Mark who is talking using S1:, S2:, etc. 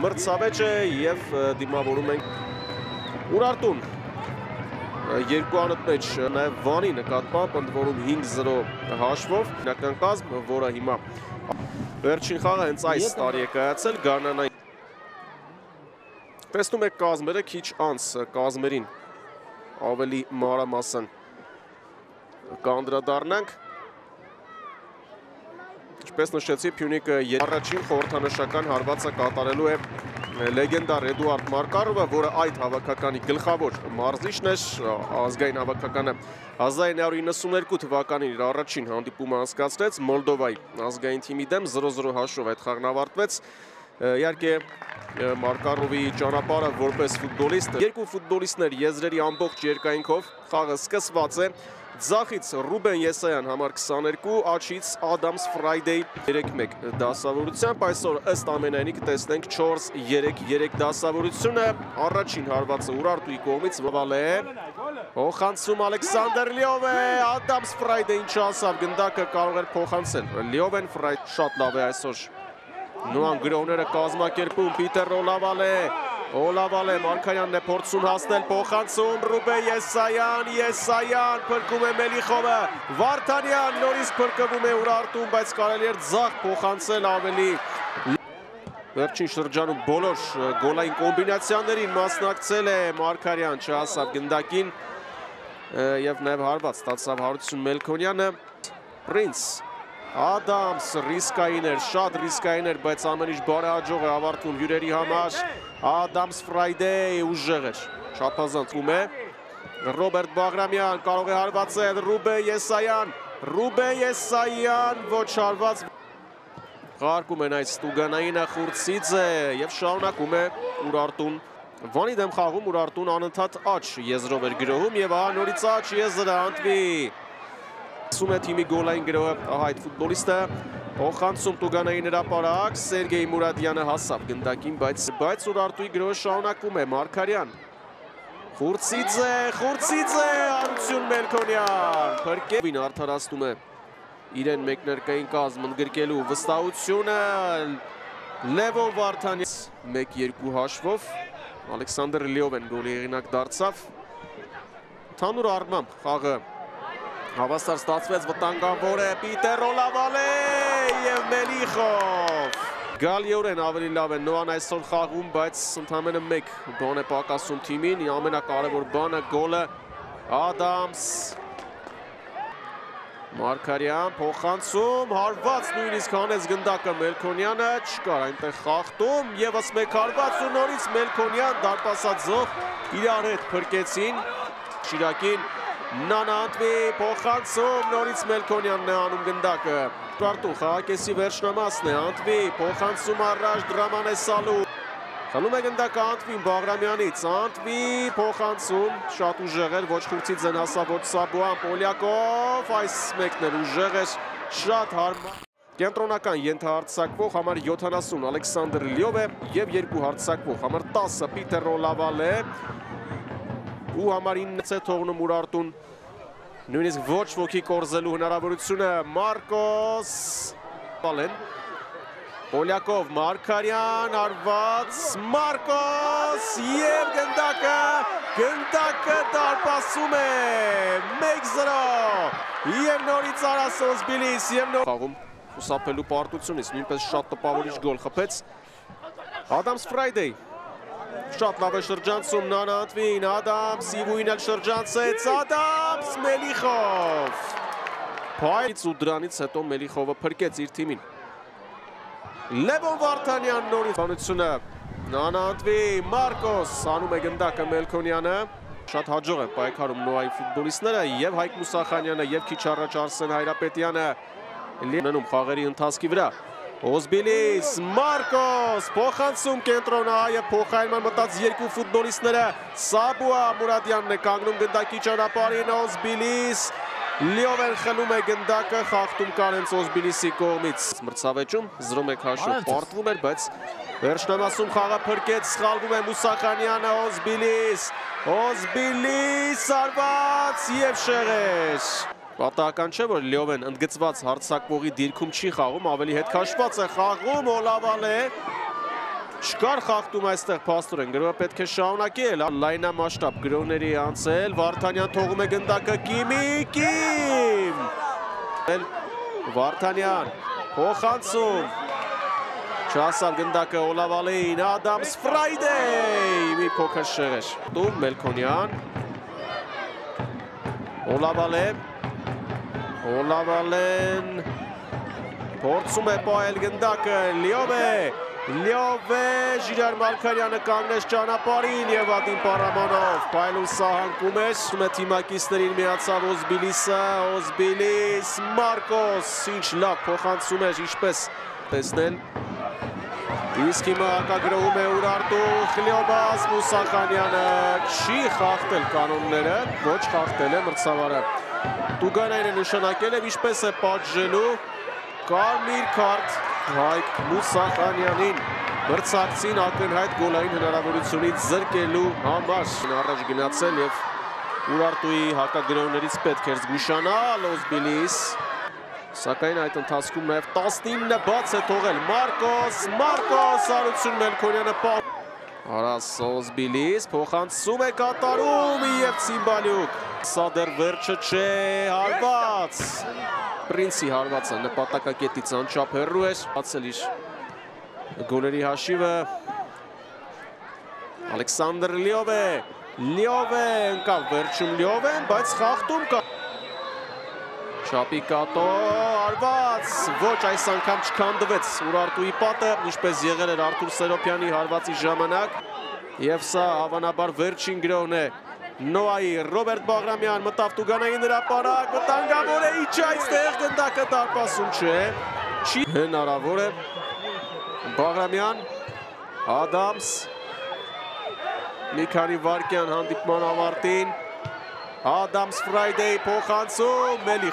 S1: մրցավեճ է եւ դիմավորում ենք Ուրարտուն երկու անըտ մեջ նաև Վանի նկատմամբ ընդ որում 5-0 հաշվով հիմնական կազմ, որը հիմա վերջին խաղը հենց այս տարի է կայացել Գառնանային Տեսնում եք կազմերը քիչ անց կազմերին ավելի մանրամասն կանդրադառնանք Ինչպես նշեցի, Փյունիկը առաջին խորհրդանշական հարվածը կատարելու է լեգենդար Էդուարդ Մարկարովը, որը այդ հավաքականի գլխավոր մարզիչն էր, ազգային հավաքականը 1992 թվականին իր առաջին հանդիպումը անցկացրեց Մոլդովայի ազգային թիմի դեմ 0-0 հաշվով այդ խաղն ավարտվեց։ Իհարկե Մարկարովի ճանապարհը որպես ֆուտբոլիստ, երկու ֆուտբոլիստներ եզրերի ամբողջ երկայնքով խաղը սկսված է Ձախից Ռուբեն Եսայան համար 22, աչից Ադամս Ֆրայդեյ 3-1 դասավորությամբ, այսօր ըստ ամենայնի կտեսնենք 4-3-3 դասավորությունը, առաջին հարվածը ուրարտուի կողմից վվալ է, հոխանցում Ալեքսանդր Լիով է, Ադամս Ֆրայդեյ ինչ ասավ, գնդակը կարող էր փոխանցել, Լիով են Ֆրայդ շատ լավ է այսօր, նոան գրողները կազմակերպում, Պիտեր Ռոլավալ է, Օլավալ է, Մարկայանն է փորձում հասնել փոխանցում, Ռուբե Եսայան, Եսայան, փրկում է Մելիխովը, Վարդանյան նորից փրկվում է Ուրարտում, բայց կարելի էր ձախ փոխանցել ավելի. Վերջին շրջանում բոլոր գոլային կոմբինացիաներին մասնակցել է Մարկարյան, չհասավ գնդակին եւ նաեւ հարված ստացավ Հարություն Մելքոնյանը։ Պրինց Ադամս ռիսկային էր, շատ ռիսկային էր, բայց ամեն ինչ բարեհաջող է ավարտվում հյուրերի համար։ Ադամս Ֆրայդեյ ուժեղ էր, չափազանցում է։ Ռոբերտ Բաղրամյան կարող է հարվածել, Ռուբե Եսայան, Ռուբե Եսայան ոչ հարված։ Խարկում են այս Ստուգանայինը Խուրցիձը եւ շարունակում է Ուրարտուն Վանի դեմ խաղում Ուրարտուն անընդհատ աչ եզրով էր գրոհում եւ ահա նորից աչ եզրը Անտվի Սում է թիմի գոլային գրողը ահա այդ ֆուտբոլիստը փոխանցում Տուգանայի հրապարակ Սերգեյ Մուրադյանը հասավ գնդակին, բայց բայց Ուրարտուի գրողը շարունակում է Մարկարյան Խուրցիձե, Խուրցիձե, Արություն Մելքոնյան, փրկևին արդարացնում է իրեն մեկներկային կազմ ընդգրկելու վստահությունը Լևոն Վարդանյանը 1-2 հաշվով Ալեքսանդր Լիովեն գոլի եղինակ դարձավ Թանուր առմամբ խաղը Հավաստար ստացվեց վտանգավոր է Պիտեր Ռոլավալե և Մելիխով։ Գալիորեն ավելի լավ է նոան այսօր խաղում, բայց ընդամենը մեկ բան է պակասում թիմին, ամենակարևոր բանը գոլը Ադամս Մարկարյան փոխանցում, հարված նույնիսկ հանեց գնդակը Մելքոնյանը, չկար այնտեղ խախտում, եւս մեկ հարված ու նորից Մելքոնյան դարպասածող իրար հետ փրկեցին Շիրակին Նանանտվի փոխանցում նորից Մելքոնյանն է անում գնդակը։ Կարտու խաղակեսի վերջնամասն է Անտվի փոխանցում առաջ դրաման է սալու։ Խլում է գնդակը Անտվին Բաղրամյանից, Անտվի փոխանցում, շատ ուժեղ էր, ոչ հասավ ոչ Սաբուան Պոլյակով, այս մեկն էր ուժեղ էր, շատ հարմար։ Կենտրոնական ենթահարցակվող համար 70 Ալեքսանդր Լիով է և երկու հարցակվող համար 10 Պիտեր Ռոլավալ է ու համար 9 է թողնում Ուրարտուն նույնիսկ ոչ ոքի կորզելու հնարավորությունը. Մարկոս Պալեն Պոլյակով Մարկարյան արված Մարկոս և գնդակը գնդակը դարպասում է 1-0 և նորից Արասոս Բիլիս և նոր խաղում ուսապելու պարտությունից նույնպես շատ տպավորիչ գոլ խփեց Ադամս Ֆրայդեյ Շատ լավ է շրջանցում Նանանտվին, Ադամս, Իվույն էլ շրջանցեց, Ադամս, Մելիխով։ Պայից ու դրանից հետո Մելիխովը պրկեց իր թիմին։ Լևոն Վարդանյան նորից բանությունը Նանանտվի, Մարկոս, անում է գնդակը Մելքոնյանը, շատ հաջող է պայքարում նոայի ֆուտբոլիստները և Հայկ Մուսախանյանը և քիչ առաջ Արսեն Հայրապետյանը լինում խաղերի ընթացքի վրա։ Օզբիլիս, Մարկոս, փոխանցում կենտրոնը այը փոխայնման մտած երկու ֆուտբոլիստները Սաբուա Մուրադյանն է կանգնում գնդակի ճանապարհին Օզբիլիս Լիովեն խլում է գնդակը խախտում Կարենց Օզբիլիսի կողմից մրցավեճում 0-1 հաշվով պարտվում էր, բայց վերջնամասում խաղը փրկեց, սխալվում է Մուսախանյանը Օզբիլիս Օզբիլիս արված եւ շեղեր Պատահական չէ, որ Լիովեն ընդգծված հարցակվողի դիրքում չի խաղում, ավելի հետ քաշված է խաղում, Օլավալ է, Չկար խախտում այստեղ փաստորեն, գրողը պետք է շարունակել, լայնամասշտաբ գրողների անցել, Վարդանյան թողում է գնդակը Կիմի, Կիմ։ Վարդանյան փոխանցում։ Չասալ գնդակը Օլավալեին, Ադամս Ֆրայդեյ, մի փոքր շեղեր։ Դու Մելքոնյան։ Օլավալե։ Օլավալեն փորձում է պահել գնդակը, լիով է, լիով է, ժիրար Մարկարյանը կանգնես ճանապարին և ադին պարամանով, պայլում սահանքում է, սում է թիմակիստերին միացավ Ոզբիլիսը, Ոզբիլիս, Մարկոս, ինչ լավ փոխանցում էր, ինչպես տեսնել, իսկ հիմա հակագրողում է ուրարտու խլիոբաս Մուսախանյանը, չի խաղթել կանոնները, ոչ խաղթել է մրցավարը, Տուգանայինը նշանակել է ինչպես է պատժելու Կարմիր քարտ Հայկ Մուսախանյանին մրցակցին ակնհայտ գոլային հնարավորությունից զրկելու համար առաջ գնացել եւ Ուրարտուի հակագրողներից պետք էր զգուշանալ Օզբիլիս Սակայն այդ ընթացքում նաև 19-ը բաց է թողել Մարկոս, Մարկոս Արություն Մելքոնյանը պար Արաս Օզբիլիս փոխանցում է կատարում եւ Ցիմբալյուկ Սա դեռ վերջը չէ, հարված Պրինցի հարվածը նպատակակետից անչափ հեռու էր, բացել իր գոլերի հաշիվը Ալեքսանդր Լիով է, Լիով է, ընկավ վերջում Լիով են, բայց խաղթում կա Շապիկատո, արված, ոչ այս անգամ չքանդվեց ուրարտուի պատը, ինչպես եղել էր Արթուր Սերոպյանի հարվածի ժամանակ և սա հավանաբար վերջին գրողն է Նոայի Ռոբերտ Բաղրամյան մտավ Տուգանային հրապարակ, վտանգավոր է իչ այստեղ գնդակը դարպասում չէ, չի հնարավոր է Բաղրամյան, Ադամս, մի քանի վարկյան հանդիպման ավարտին, Ադամս Ֆրայդեի փոխանցում, մելի